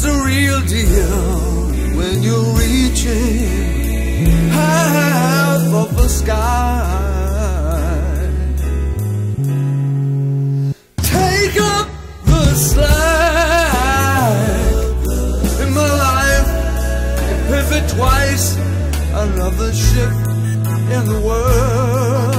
it's the real deal when you're reaching half of the sky. Take up the slack in my life and pivot twice. Another ship in the world,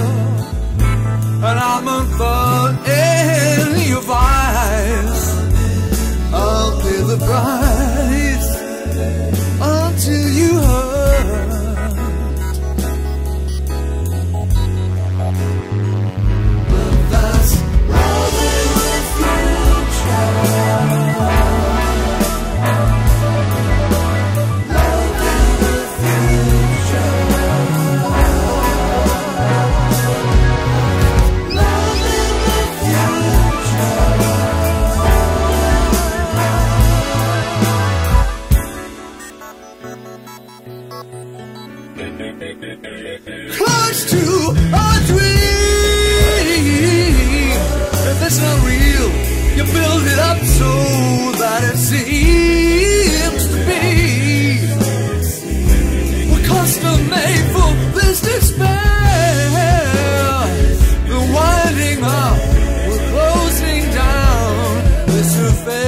Close to a dream. If it's not real, you build it up so that it seems to be. We're custom made for this despair. The winding up, we're closing down this affair.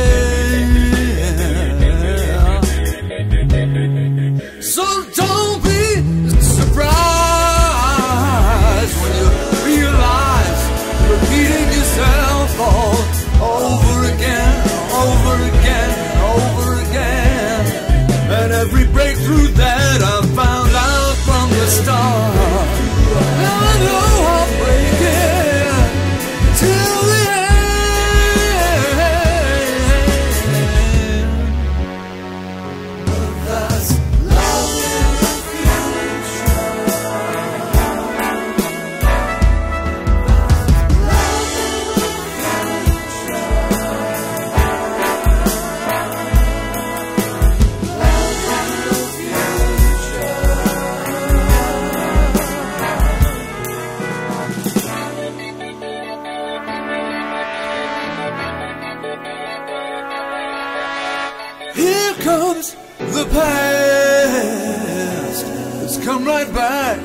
Here comes the past. It's come right back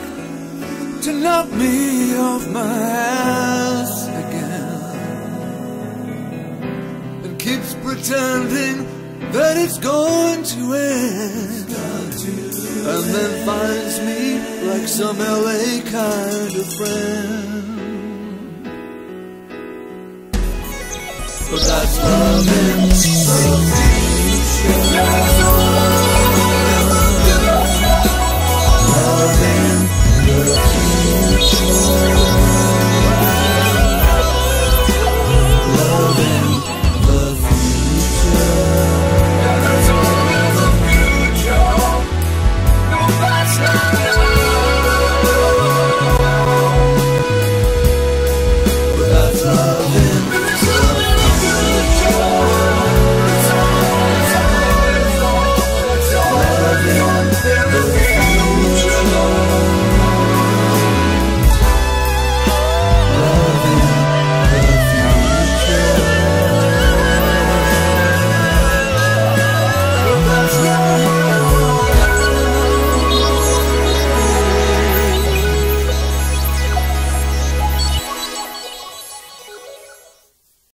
to knock me off my ass again. And keeps pretending that it's going to end. And then finds me like some LA kind of friend. But that's loving.